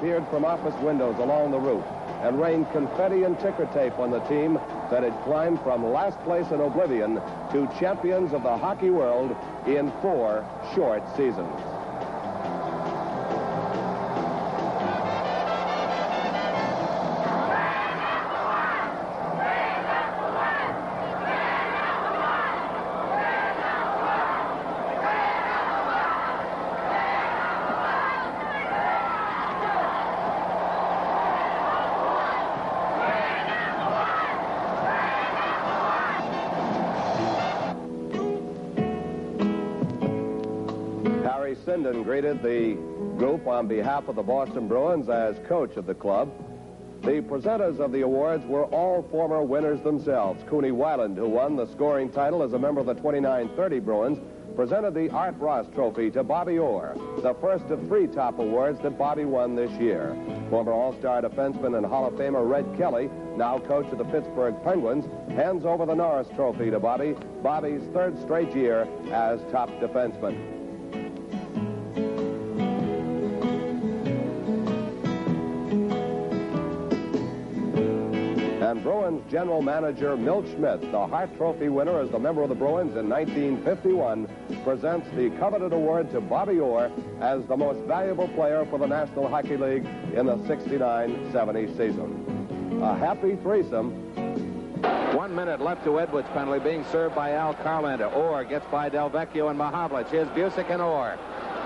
appeared from office windows along the route and rained confetti and ticker tape on the team that had climbed from last place in oblivion to champions of the hockey world in four short seasons. Sinden greeted the group on behalf of the Boston Bruins as coach of the club. The presenters of the awards were all former winners themselves. Cooney Weiland, who won the scoring title as a member of the 2930 Bruins, presented the Art Ross Trophy to Bobby Orr, the first of three top awards that Bobby won this year. Former All-Star defenseman and Hall of Famer Red Kelly, now coach of the Pittsburgh Penguins, hands over the Norris Trophy to Bobby, Bobby's third straight year as top defenseman. And Bruins general manager Milt Schmidt, the Hart Trophy winner as the member of the Bruins in 1951, presents the coveted award to Bobby Orr as the most valuable player for the National Hockey League in the 69-70 season. A happy threesome one minute left to Edwards penalty being served by Al Karlander. Orr gets by Delvecchio and Mahovlich. Here's Bucyk and Orr.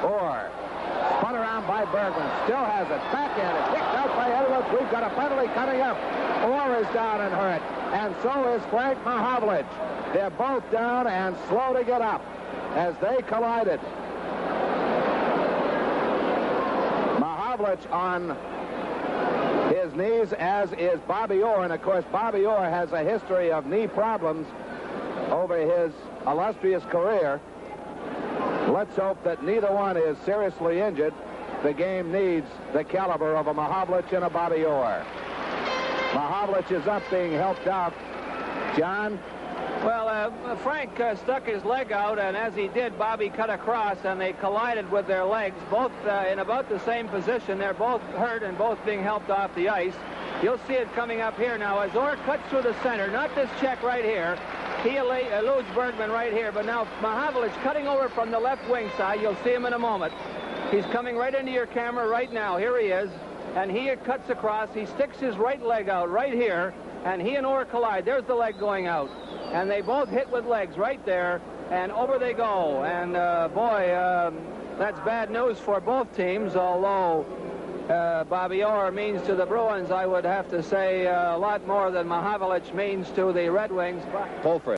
Orr spun around by Bergman. Still has it. Backhanded. Kicked out by Edwards. We've got a penalty coming up. Orr is down and hurt. And so is Frank Mahovlich. They're both down and slow to get up as they collided. Mahovlich on his knees, as is Bobby Orr. And, of course, Bobby Orr has a history of knee problems over his illustrious career. Let's hope that neither one is seriously injured. The game needs the caliber of a Mahovlich and a Bobby Orr. Mahovlich is up being helped out. John? Well, uh, Frank uh, stuck his leg out, and as he did, Bobby cut across, and they collided with their legs, both uh, in about the same position. They're both hurt and both being helped off the ice. You'll see it coming up here now as Orr cuts through the center. Not this check right here. He eludes Bergman right here, but now Mahovlich cutting over from the left wing side. You'll see him in a moment. He's coming right into your camera right now. Here he is and he cuts across. He sticks his right leg out right here, and he and Orr collide. There's the leg going out. And they both hit with legs right there, and over they go. And, uh, boy, um, that's bad news for both teams, although uh, Bobby Orr means to the Bruins, I would have to say, uh, a lot more than Mahovlich means to the Red Wings. Pulford.